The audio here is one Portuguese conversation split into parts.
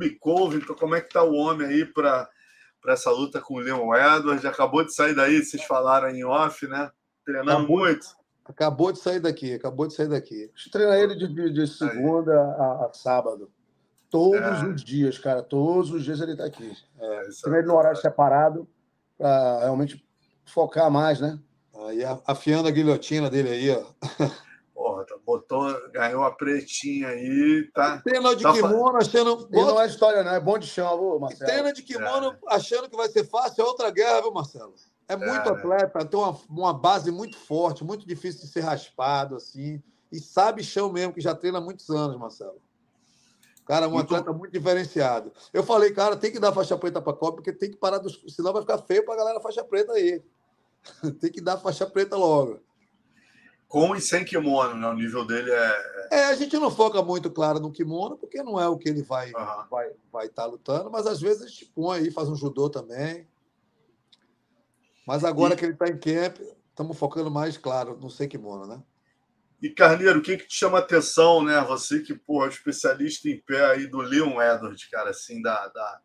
Colby Covington, como é que tá o homem aí para essa luta com o Leon Edwards? Acabou de sair daí, vocês falaram em off, né? Treinando acabou, muito. Acabou de sair daqui, acabou de sair daqui. Treina ele de, de, de segunda a, a, sábado. Todos é. os dias, cara. Todos os dias ele está aqui. É, Treina ele no horário separado para realmente focar mais, né? Aí afiando a guilhotina dele aí, ó. Botou, ganhou a pretinha aí, tá. Treina de tá kimono achando. E não é história, não, é bom de chão, viu, Marcelo. Treina de kimono é. achando que vai ser fácil, é outra guerra, viu, Marcelo? É muito é. atleta, tem uma, uma base muito forte, muito difícil de ser raspado, assim. E sabe chão mesmo, que já treina há muitos anos, Marcelo. Cara, um muito... atleta muito diferenciado. Eu falei, cara, tem que dar faixa preta para Copa, porque tem que parar dos. Senão vai ficar feio para a galera faixa preta aí. tem que dar faixa preta logo. Com e sem kimono, né? O nível dele é. É, a gente não foca muito, claro, no kimono, porque não é o que ele vai uhum. vai vai estar tá lutando, mas às vezes a gente põe aí, faz um judô também. Mas agora e... que ele está em camp, estamos focando mais, claro, no sem kimono, né? E Carneiro, o que, que te chama a atenção, né? Você que, pô, é especialista em pé aí do Leon Edwards, cara, assim, da, da...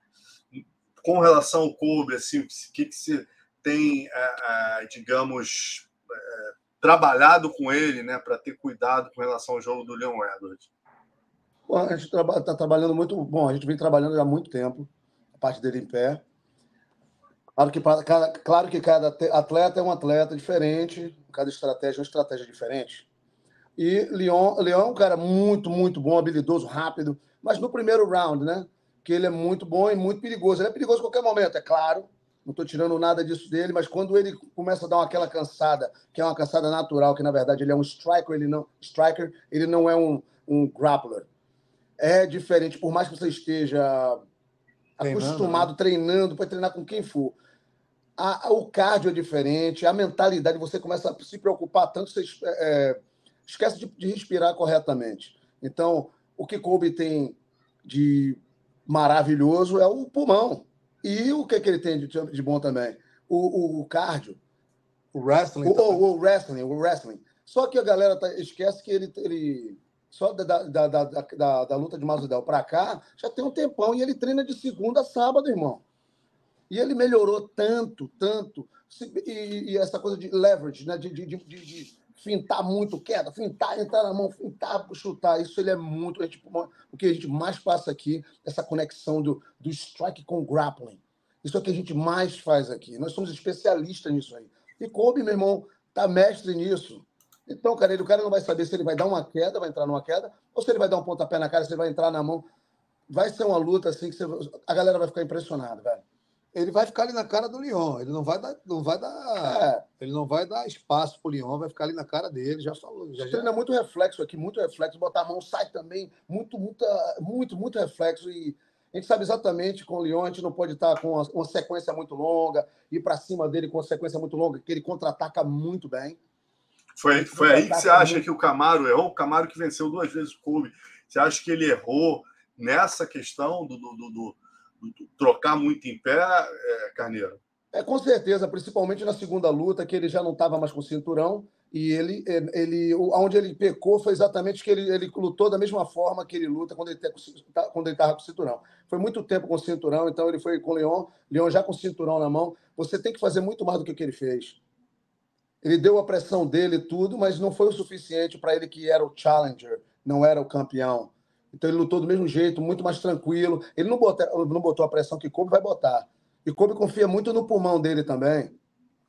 com relação ao Kobe, assim, o que, que você tem, é, é, digamos, é, trabalhado com ele, né, para ter cuidado com relação ao jogo do Leon Edwards? Bom, a gente está trabalhando muito. Bom, a gente vem trabalhando há muito tempo, a parte dele em pé. Claro que, cada, claro que cada atleta é um atleta diferente, cada estratégia é uma estratégia diferente. E Leon, Leon é um cara muito, muito bom, habilidoso, rápido, mas no primeiro round, né? Que ele é muito bom e muito perigoso. Ele é perigoso a qualquer momento, é claro, não estou tirando nada disso dele, mas quando ele começa a dar aquela cansada, que é uma cansada natural, que na verdade ele é um striker, ele não, striker, ele não é um, um grappler. É diferente, por mais que você esteja treinando, acostumado, né? treinando, para treinar com quem for. A, o cardio é diferente, a mentalidade, você começa a se preocupar tanto, você é, esquece de, de respirar corretamente. Então, o que Kobe tem de maravilhoso é o pulmão. E o que, que ele tem de, de bom também? O, o, o cardio. O wrestling. O, o, o, wrestling, o wrestling. Só que a galera tá, esquece que ele, ele só da, da, da, da, da luta de Masvidal para cá, já tem um tempão e ele treina de segunda a sábado, irmão. E ele melhorou tanto, tanto. E, e essa coisa de leverage, né? de, de, de, de fintar muito queda, fintar, entrar na mão, fintar, chutar. Isso ele é muito. É tipo, o que a gente mais passa aqui, essa conexão do, do strike com grappling. Isso é o que a gente mais faz aqui. Nós somos especialistas nisso aí. E Kobe, meu irmão, tá mestre nisso. Então, cara, ele, o cara não vai saber se ele vai dar uma queda, vai entrar numa queda, ou se ele vai dar um pontapé na cara, se ele vai entrar na mão. Vai ser uma luta assim que você, a galera vai ficar impressionada, velho ele vai ficar ali na cara do Leon. Ele não vai dar, não vai dar, é. ele não vai dar espaço pro Leon, vai ficar ali na cara dele. Já falou. Já, treina já... muito reflexo aqui, muito reflexo. Botar a mão sai também, muito, muita, muito, muito reflexo e a gente sabe exatamente com o Leon, a gente não pode estar com uma, uma sequência muito longa, ir para cima dele com uma sequência muito longa, que ele contra-ataca muito bem. Foi, foi aí que você acha muito... que o Camaro errou? O Camaro que venceu duas vezes o clube. Você acha que ele errou nessa questão do, do, do trocar muito em pé, é, Carneiro? É, com certeza, principalmente na segunda luta, que ele já não estava mais com cinturão, e ele, ele, onde ele pecou foi exatamente que ele, ele lutou da mesma forma que ele luta quando ele tá, ele estava com o cinturão. Foi muito tempo com o cinturão, então ele foi com o Leon, Leon já com o cinturão na mão. Você tem que fazer muito mais do que o que ele fez. Ele deu a pressão dele tudo, mas não foi o suficiente para ele que era o challenger, não era o campeão. Então ele lutou do mesmo jeito, muito mais tranquilo. Ele não botou, não botou a pressão que Kobe vai botar. E Kobe confia muito no pulmão dele também.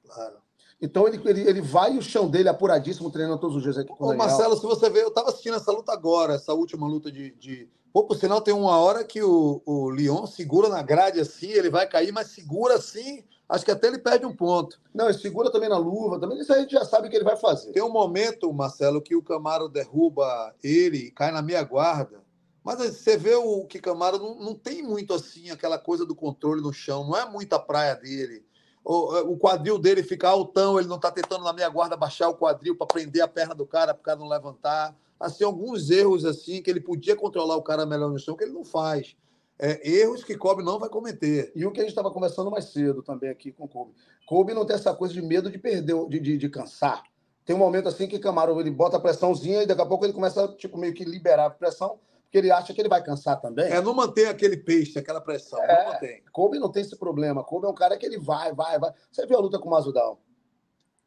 Claro. Então ele, ele, ele vai e o chão dele apuradíssimo, treinando todos os dias aqui. Ô, Marcelo, se você ver, eu estava assistindo essa luta agora, essa última luta de. de... Pô, por sinal, tem uma hora que o, o Leon segura na grade assim, ele vai cair, mas segura assim, acho que até ele perde um ponto. Não, ele segura também na luva, também isso aí a gente já sabe o que ele vai fazer. Tem um momento, Marcelo, que o Camaro derruba ele, cai na meia guarda. Mas você vê o que Camaro não, não tem muito assim aquela coisa do controle no chão, não é muita praia dele. O, é, o quadril dele fica altão, ele não está tentando na meia guarda baixar o quadril para prender a perna do cara, para o cara não levantar. Assim, alguns erros assim que ele podia controlar o cara melhor no chão, que ele não faz. É, erros que Kobe não vai cometer. E o que a gente estava conversando mais cedo também aqui com Kobe. Kobe não tem essa coisa de medo de perder, de, de, de cansar. Tem um momento assim que Camaro ele bota a pressãozinha e daqui a pouco ele começa tipo, meio que liberar a pressão porque ele acha que ele vai cansar também. É, não mantém aquele peixe, aquela pressão. É, não mantém. Kobe não tem esse problema. Kobe é um cara que ele vai, vai, vai. Você viu a luta com o Masudal?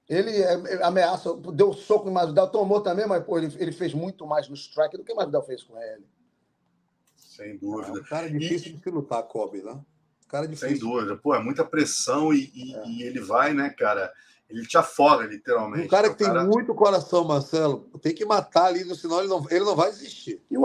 Ele é, ameaça, deu soco em Masudal, tomou também, mas pô, ele, ele fez muito mais no strike do que o Masudal fez com ele. Sem dúvida. É um cara difícil e... de se lutar, Kobe, né? Cara difícil. Sem dúvida. Pô, é muita pressão e, e, é. e ele vai, né, cara? Ele te afoga, literalmente. Um cara que é um tem cara... muito coração, Marcelo, tem que matar ali, senão ele não, ele não vai existir. E o